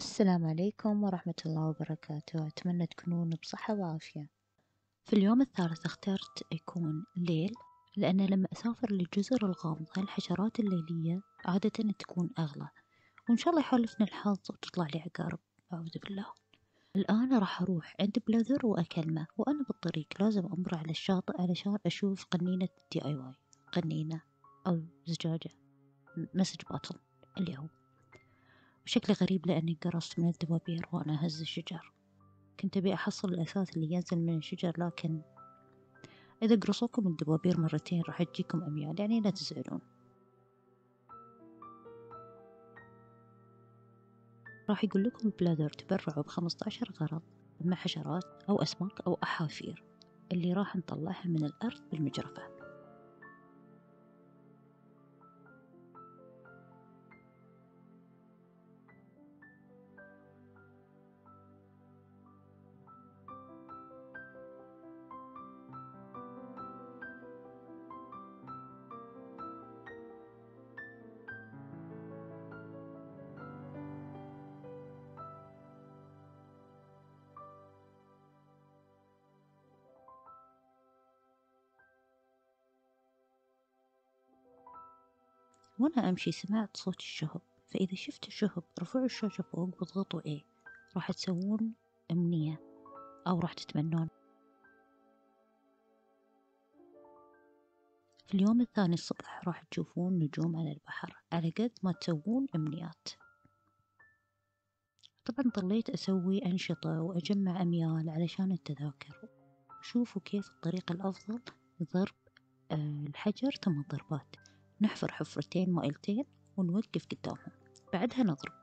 السلام عليكم ورحمة الله وبركاته. أتمنى تكونون بصحة وعافية. في اليوم الثالث اخترت يكون ليل لأن لما أسافر للجزر الغامضة الحشرات الليلية عادة تكون أغلى وإن شاء الله يحالفني الحظ وتطلع لي عقارب أعوذ بالله. الآن راح أروح عند بلذر وأكلمة وأنا بالطريق لازم أمر على الشاطئ علشان أشوف قنينة دي آي واي. قنينة أو زجاجة. message bottle اللي هو بشكل غريب لأني قرصت من الدبابير وأنا أهز الشجر. كنت أبي أحصل الأثاث اللي ينزل من الشجر لكن إذا قرصوكم الدبابير مرتين راح تجيكم أميال يعني لا تزعلون. راح يقول لكم Blathers تبرعوا بخمسة عشر غرض إما حشرات أو أسماك أو أحافير اللي راح نطلعها من الأرض بالمجرفة. وأنا أمشي سمعت صوت الشهب فإذا شفت الشهب ارفعوا الشاشة فوق واضغطوا إيه راح تسوون أمنية أو راح تتمنون. في اليوم الثاني الصبح راح تشوفون نجوم على البحر على قد ما تسوون أمنيات. طبعا ضليت أسوي أنشطة وأجمع أميال علشان التذاكر. شوفوا كيف الطريقة الأفضل لضرب آه، الحجر ثمان ضربات نحفر حفرتين مائلتين ونوقف قدامهم. بعدها نضرب.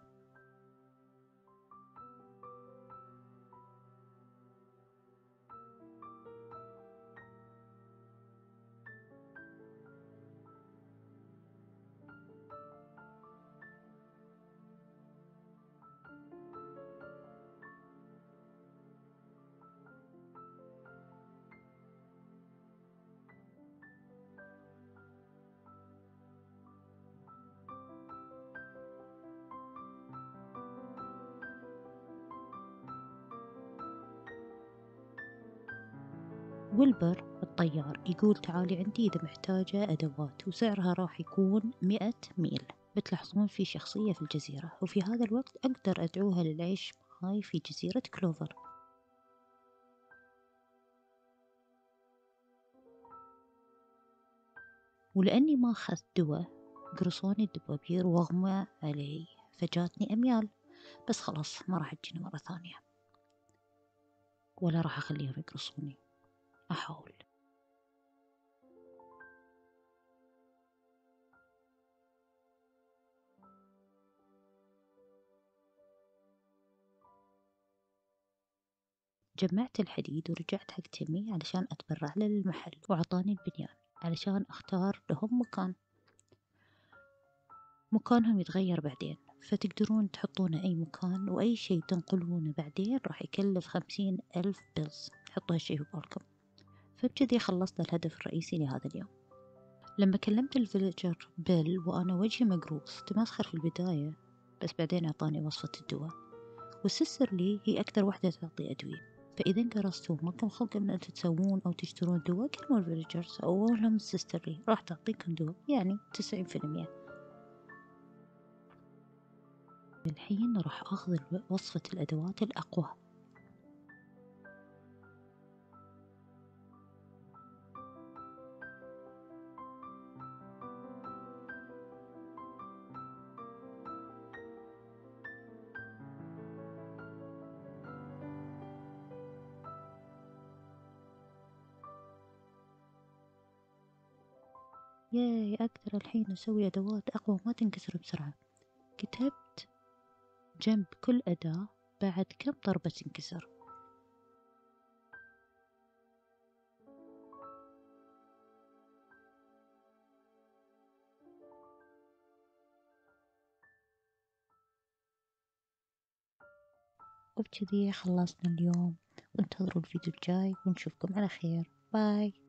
ويلبر الطيار يقول تعالي عندي إذا محتاجة أدوات وسعرها راح يكون مئة ميل. بتلاحظون في شخصية في الجزيرة وفي هذا الوقت أقدر أدعوها للعيش معاي في جزيرة كلوفر. ولأني ما أخذت دواء قرصوني الدبابير واغمى علي فجاتني أميال. بس خلاص ما راح تجيني مرة ثانية. ولا راح أخليهم يقرصوني أحاول. جمعت الحديد ورجعت حق تمي علشان أتبرع للمحل وعطاني البنيان علشان أختار لهم مكان. مكانهم يتغير بعدين فتقدرون تحطونه أي مكان وأي شي تنقلونه بعدين راح يكلف خمسين ألف بيلز حطوا هالشي في بالكم. فبجذي خلصت الهدف الرئيسي لهذا اليوم. لما كلمت ال villager بيل وأنا وجهي مقروص تمسخر في البداية بس بعدين أعطاني وصفة الدواء. وال sisterly هي أكثر وحدة تعطي أدوية. فإذا انقرصتوا ماكم خلق إن أنتوا تسوون أو تشترون دواء كلموا ال villagers أو اللي هم ال sisterly. راح تعطيكم دواء يعني تسعين في المية. الحين راح أخذ وصفة الأدوات الأقوى. ياي أقدر الحين أسوي أدوات أقوى ما تنكسر بسرعة. كتبت جنب كل أداة بعد كم ضربة تنكسر. وبكذي خلصنا اليوم. وانتظروا الفيديو الجاي ونشوفكم على خير. باي.